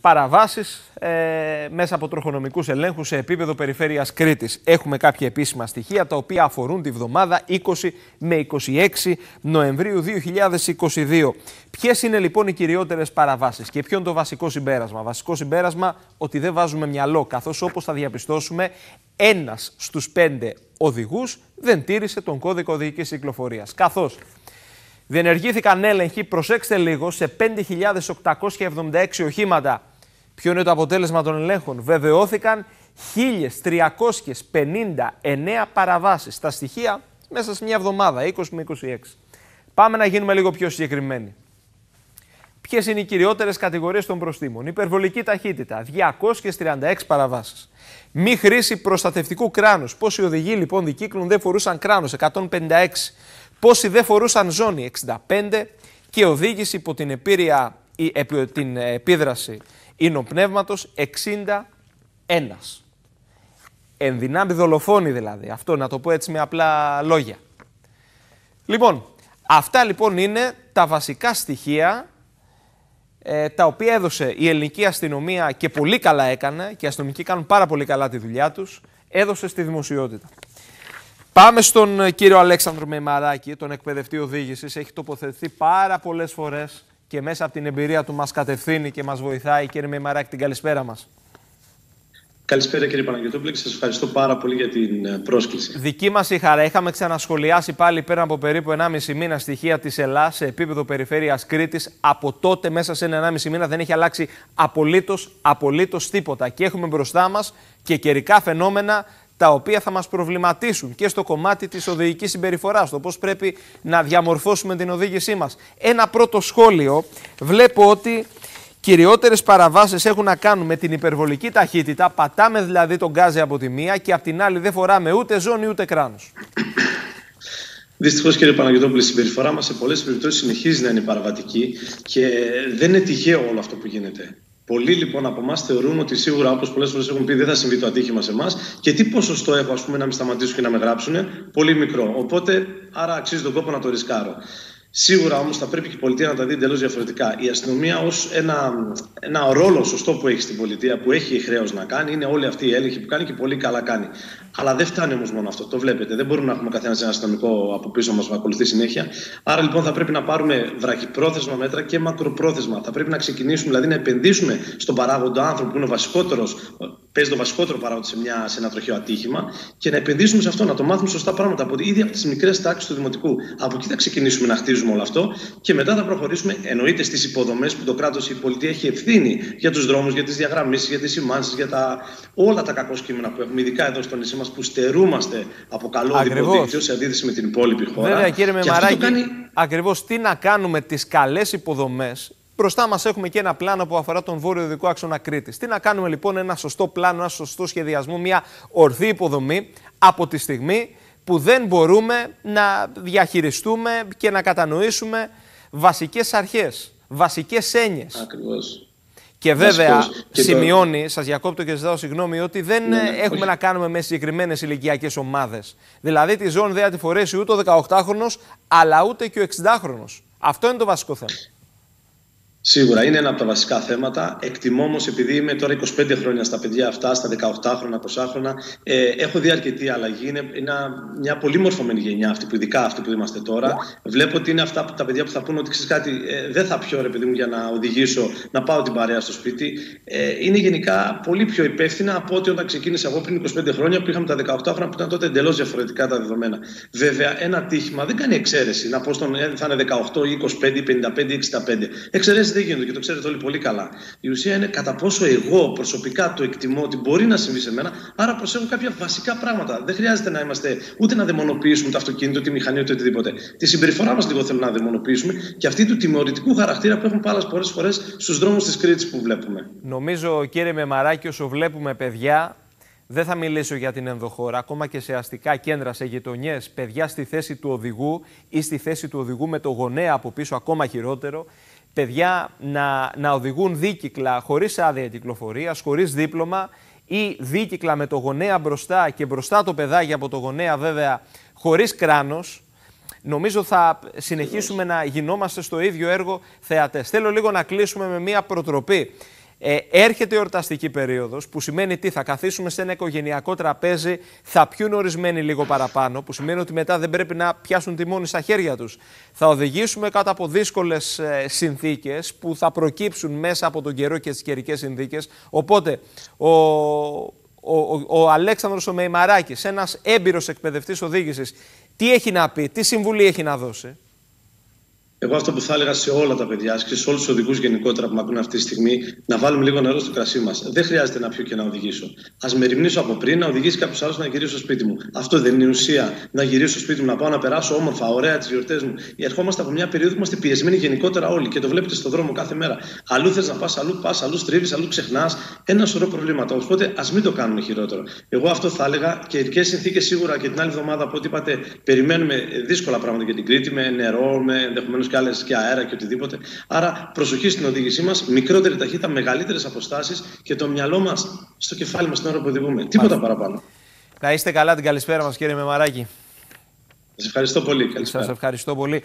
παραβάσεις ε, μέσα από τροχονομικούς ελέγχους σε επίπεδο περιφέρειας Κρήτης. Έχουμε κάποια επίσημα στοιχεία τα οποία αφορούν τη βδομάδα 20 με 26 Νοεμβρίου 2022. Ποιες είναι λοιπόν οι κυριότερες παραβάσεις και ποιο είναι το βασικό συμπέρασμα; Βασικό συμπέρασμα ότι δεν βάζουμε μυαλό, καθώς όπως θα διαπιστώσουμε, ένας στους πέντε οδηγούς δεν τήρησε τον κώδικα οδηγικής κυκλοφορίας. Καθώς διενεργήθηκαν έλεγχοι, προσέξτε λίγο, σε 5.876 οχήματα Ποιο είναι το αποτέλεσμα των ελέγχων; Βεβαιώθηκαν 1.359 παραβάσεις. στα στοιχεία μέσα σε μια εβδομάδα, 20 με 26. Πάμε να γίνουμε λίγο πιο συγκεκριμένοι. Ποιες είναι οι κυριότερες κατηγορίες των προστήμων; Υπερβολική ταχύτητα, 236 παραβάσεις. Μη χρήση προστατευτικού κράνους. Πόσοι οδηγοί λοιπόν δικύκλων δεν φορούσαν κράνος, 156. Πόσοι δεν φορούσαν ζώνη, 65. Και οδήγηση υπό την, επίρρεια, την επίδραση είναι ο πνεύματος 61. Ενδυνάμει δολοφόνη δηλαδή. Αυτό να το πω έτσι με απλά λόγια. Λοιπόν, αυτά λοιπόν είναι τα βασικά στοιχεία ε, τα οποία έδωσε η ελληνική αστυνομία και πολύ καλά έκανε και οι αστυνομικοί κάνουν πάρα πολύ καλά τη δουλειά τους, έδωσε στη δημοσιότητα. Πάμε στον κύριο Αλέξανδρο Μεμαράκη, τον εκπαιδευτή οδήγησης. Έχει τοποθετηθεί πάρα πολλές φορές και μέσα από την εμπειρία του μας κατευθύνει και μας βοηθάει. Κύριε Μεμαράκη, την καλησπέρα μας. Καλησπέρα κύριε Παναγιώτοπλη και σας ευχαριστώ πάρα πολύ για την ε, πρόσκληση. Δική μας η χαρά. Είχαμε ξανασχολιάσει πάλι πέρα από περίπου 1,5 μήνα στοιχεία της Ελλάς σε επίπεδο περιφέρειας Κρήτης. Από τότε μέσα σε ένα 1,5 μήνα δεν έχει αλλάξει απολύτως, απολύτως τίποτα. Και έχουμε μπροστά μας και καιρικά φαινόμενα τα οποία θα μας προβληματίσουν και στο κομμάτι της οδηγικής συμπεριφοράς, το πώς πρέπει να διαμορφώσουμε την οδήγησή μας. Ένα πρώτο σχόλιο, βλέπω ότι κυριότερες παραβάσεις έχουν να κάνουν με την υπερβολική ταχύτητα, πατάμε δηλαδή τον γκάζι από τη μία και από την άλλη δεν φοράμε ούτε ζώνη ούτε κράνος. Δυστυχώς, κύριε Παναγιώτοπουλη, η συμπεριφορά μας σε πολλές περιπτώσεις συνεχίζει να είναι παραβατική και δεν είναι τυχαίο όλο αυτό που γίνεται. Πολλοί λοιπόν από εμάς θεωρούν ότι σίγουρα, όπως πολλές φορές έχουν πει, δεν θα συμβεί το ατύχημα σε εμάς και τι ποσοστό έχω, ας πούμε, να με σταματήσουν και να με γράψουν. Πολύ μικρό. Οπότε, άρα αξίζει τον κόπο να το ρισκάρω. Σίγουρα όμως θα πρέπει και η πολιτεία να τα δει εντελώς διαφορετικά. Η αστυνομία ως ένα, ένα ρόλο σωστό που έχει στην πολιτεία, που έχει χρέος να κάνει, είναι όλη αυτή η έλεγχη που κάνει και πολύ καλά κάνει. Αλλά δεν φτάνει όμως μόνο αυτό. Το βλέπετε. Δεν μπορούμε να έχουμε καθένα ένα αστυνομικό από πίσω μας που ακολουθεί συνέχεια. Άρα λοιπόν θα πρέπει να πάρουμε βραχυπρόθεσμα μέτρα και μακροπρόθεσμα. Θα πρέπει να ξεκινήσουμε, δηλαδή να επενδύσουμε στον παράγοντα άνθρωπο που είναι ο βασικότερος, παίζει το βασικότερο παράγοντα σε, μια, σε ένα τροχαίο ατύχημα και να επενδύσουμε σε αυτό, να το μάθουμε σωστά πράγματα από, ήδη από τις μικρές τάξεις του δημοτικού. Από εκεί θα ξεκινήσουμε να χτίζουμε όλο αυτό και μετά θα προχωρήσουμε εννοείται στις υποδομές που το κράτος, η πολιτεία έχει ευθύνη για τους δρόμους, για τις διαγραμμίσεις, για τις σημάνσεις, για τα, όλα τα κακό κείμενα που έχουμε, ειδικά εδώ στο νησί μας που στερούμαστε από καλό οδικό δίκτυο σε αντίθεση με την υπόλοιπη χώρα. Βέβαια, κύριε Μεμαράκη, κάνει... ακριβώς τι να κάνουμε τις καλές υποδομές. Μπροστά μας έχουμε και ένα πλάνο που αφορά τον βόρειο οδικό άξονα Κρήτη. Τι να κάνουμε λοιπόν ένα σωστό πλάνο, ένα σωστό σχεδιασμό, μια ορθή υποδομή από τη στιγμή που δεν μπορούμε να διαχειριστούμε και να κατανοήσουμε βασικές αρχές, βασικές έννοιες. Ακριβώς. Και βέβαια σημειώνει, σας διακόπτω και ζητάω συγγνώμη, ότι δεν ναι, ναι, έχουμε να κάνουμε με συγκεκριμένες ηλικιακές ομάδες. Δηλαδή τη ζώνη δεν θα τη φορέσει ούτε ο 18χρονο, αλλά ούτε και ο 60χρονο. Αυτό είναι το βασικό θέμα. Σίγουρα είναι ένα από τα βασικά θέματα. Εκτιμώ όμως, επειδή είμαι τώρα 25 χρόνια στα παιδιά αυτά, στα 18 χρόνια, 20 ε, έχω δει αρκετή αλλαγή. Είναι, μια πολύ μορφωμένη γενιά αυτή, που ειδικά αυτή που είμαστε τώρα. Βλέπω ότι είναι αυτά τα παιδιά που θα πούνε ότι ξέρεις κάτι, ε, δεν θα πιω ρε παιδί μου για να οδηγήσω, να πάω την παρέα στο σπίτι. Ε, είναι γενικά πολύ πιο υπεύθυνα από ότι όταν ξεκίνησα εγώ πριν 25 χρόνια που είχαμε τα 18 χρόνια που ήταν τότε εντελώς διαφορετικά τα δεδομένα. Βέβαια, ένα τύχημα δεν κάνει εξαίρεση. Να πω στον ε, θα είναι 18, 25, 55, 65. Εξαιρέσεις δεν γίνονται και το ξέρετε όλοι πολύ καλά. Η ουσία είναι κατά πόσο εγώ προσωπικά το εκτιμώ ότι μπορεί να συμβεί σε μένα, άρα προσέχω κάποια βασικά πράγματα. Δεν χρειάζεται να είμαστε ούτε να δαιμονοποιήσουμε το αυτοκίνητο, τη μηχανή, ούτε οτιδήποτε. Τη συμπεριφορά μας λίγο θέλω να δαιμονοποιήσουμε και αυτή του τιμωρητικού χαρακτήρα που έχουν πάρα πολλές φορές στους δρόμους της Κρήτης που βλέπουμε. Νομίζω, κύριε Μεμαράκη, όσο βλέπουμε παιδιά δεν θα μιλήσω για την ενδοχώρα. Ακόμα και σε αστικά κέντρα, σε γειτονιές, παιδιά στη θέση του οδηγού ή στη θέση του οδηγού με το γονέα από πίσω, ακόμα χειρότερο παιδιά να, να οδηγούν δίκυκλα χωρίς άδεια κυκλοφορίας, χωρίς δίπλωμα ή δίκυκλα με το γονέα μπροστά και μπροστά το παιδάκι από το γονέα βέβαια χωρίς κράνος, νομίζω θα συνεχίσουμε να γινόμαστε στο ίδιο έργο θεατές. Θέλω λίγο να κλείσουμε με μία προτροπή. Ε, έρχεται η εορταστική περίοδος που σημαίνει τι θα καθίσουμε σε ένα οικογενειακό τραπέζι, θα πιούν ορισμένοι λίγο παραπάνω, που σημαίνει ότι μετά δεν πρέπει να πιάσουν τιμόνι στα χέρια τους. Θα οδηγήσουμε κάτω από δύσκολες ε, συνθήκες που θα προκύψουν μέσα από τον καιρό και τις καιρικές συνθήκες. Οπότε ο, ο, ο, ο Αλέξανδρος ο Μεϊμαράκης, ένας έμπειρος εκπαιδευτής οδήγησης, τι έχει να πει, τι συμβουλή έχει να δώσει; Εγώ αυτό που θα έλεγα σε όλα τα παιδιά και σε όλους τους οδηγούς γενικότερα που με ακούνε αυτή τη στιγμή, να βάλουμε λίγο νερό στο κρασί μας. Δεν χρειάζεται να πιω και να οδηγήσω. Α με ρημνήσω από πριν να οδηγήσει κάποιος άλλος να γυρίσω στο σπίτι μου. Αυτό δεν είναι η ουσία. Να γυρίσω στο σπίτι μου, να πάω να περάσω όμορφα, ωραία τις γιορτές μου. Ερχόμαστε από μια περίοδο που είμαστε πιεσμένοι γενικότερα όλοι και το βλέπετε στον δρόμο κάθε μέρα. Αλλού θες να πας, αλλού πας, αλλού στρίβεις, αλλού ξεχνάς. Ένα σωρό προβλήματα. Οπότε ας μην το κάνουμε χειρότερο. Εγώ αυτό θα έλεγα και ειδικέ συνθήκες σίγουρα και την άλλη εβδομάδα από ό,τι είπατε, περιμένουμε δύσκολα πράγματα για την Κρήτη με νερό, με ενδεχομένως και άλλες και αέρα και οτιδήποτε. Άρα προσοχή στην οδήγησή μας, μικρότερη ταχύτητα, μεγαλύτερες αποστάσεις και το μυαλό μας στο κεφάλι μας την ώρα που οδηγούμε. Τίποτα παραπάνω. Να είστε καλά την καλησπέρα μας, κύριε Μεμαράκη. Σας ευχαριστώ πολύ. Σας ευχαριστώ πολύ.